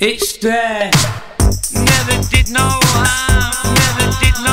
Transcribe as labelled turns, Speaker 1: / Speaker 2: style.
Speaker 1: It's there. Never did no harm, never did no